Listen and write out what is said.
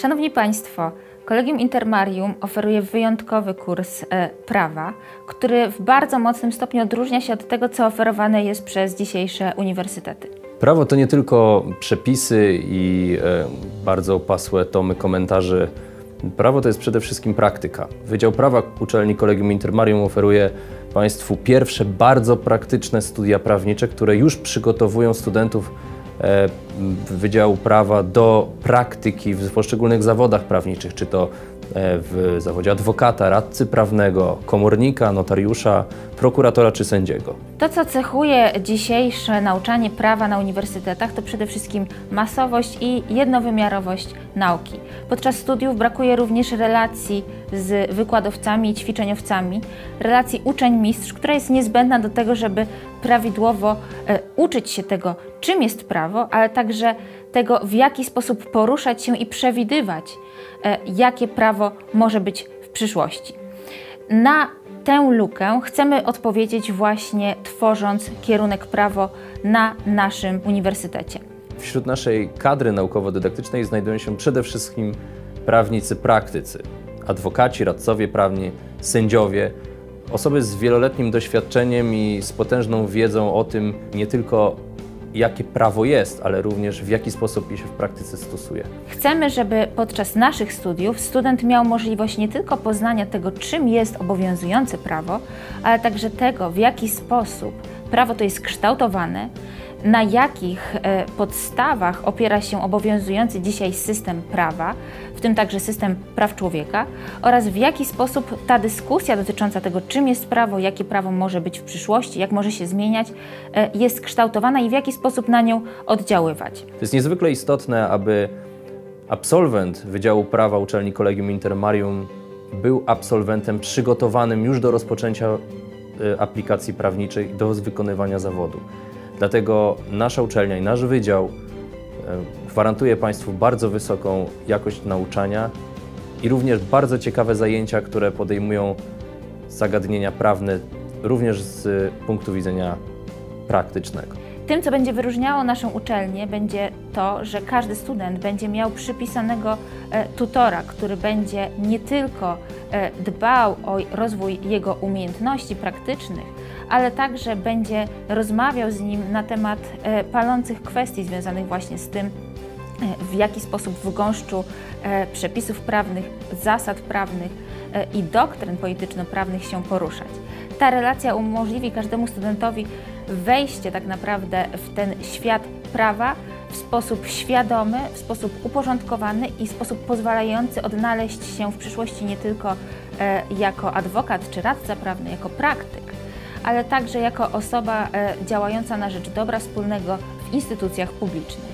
Szanowni Państwo, Kolegium Intermarium oferuje wyjątkowy kurs e, prawa, który w bardzo mocnym stopniu odróżnia się od tego, co oferowane jest przez dzisiejsze uniwersytety. Prawo to nie tylko przepisy i e, bardzo opasłe tomy komentarzy. Prawo to jest przede wszystkim praktyka. Wydział Prawa uczelni Kolegium Intermarium oferuje Państwu pierwsze bardzo praktyczne studia prawnicze, które już przygotowują studentów Wydziału Prawa do praktyki w poszczególnych zawodach prawniczych, czy to e, w zawodzie adwokata, radcy prawnego, komornika, notariusza, prokuratora czy sędziego. To, co cechuje dzisiejsze nauczanie prawa na uniwersytetach, to przede wszystkim masowość i jednowymiarowość nauki. Podczas studiów brakuje również relacji z wykładowcami i ćwiczeniowcami, relacji uczeń-mistrz, która jest niezbędna do tego, żeby prawidłowo e, uczyć się tego, czym jest prawo, ale także tego, w jaki sposób poruszać się i przewidywać, e, jakie prawo może być w przyszłości. Na tę lukę chcemy odpowiedzieć właśnie tworząc kierunek prawo na naszym uniwersytecie. Wśród naszej kadry naukowo-dydaktycznej znajdują się przede wszystkim prawnicy praktycy, adwokaci, radcowie prawni, sędziowie, osoby z wieloletnim doświadczeniem i z potężną wiedzą o tym nie tylko jakie prawo jest, ale również w jaki sposób je się w praktyce stosuje. Chcemy, żeby podczas naszych studiów student miał możliwość nie tylko poznania tego, czym jest obowiązujące prawo, ale także tego, w jaki sposób prawo to jest kształtowane, na jakich e, podstawach opiera się obowiązujący dzisiaj system prawa, w tym także system praw człowieka, oraz w jaki sposób ta dyskusja dotycząca tego, czym jest prawo, jakie prawo może być w przyszłości, jak może się zmieniać, e, jest kształtowana i w jaki sposób na nią oddziaływać. To jest niezwykle istotne, aby absolwent Wydziału Prawa Uczelni Kolegium Intermarium był absolwentem przygotowanym już do rozpoczęcia e, aplikacji prawniczej, do wykonywania zawodu. Dlatego nasza uczelnia i nasz wydział e, gwarantuje Państwu bardzo wysoką jakość nauczania i również bardzo ciekawe zajęcia, które podejmują zagadnienia prawne również z punktu widzenia praktycznego. Tym, co będzie wyróżniało naszą uczelnię, będzie to, że każdy student będzie miał przypisanego e, tutora, który będzie nie tylko e, dbał o rozwój jego umiejętności praktycznych, ale także będzie rozmawiał z nim na temat e, palących kwestii związanych właśnie z tym, w jaki sposób w gąszczu przepisów prawnych, zasad prawnych i doktryn polityczno-prawnych się poruszać. Ta relacja umożliwi każdemu studentowi wejście tak naprawdę w ten świat prawa w sposób świadomy, w sposób uporządkowany i w sposób pozwalający odnaleźć się w przyszłości nie tylko e, jako adwokat czy radca prawny, jako praktyk, ale także jako osoba e, działająca na rzecz dobra wspólnego w instytucjach publicznych.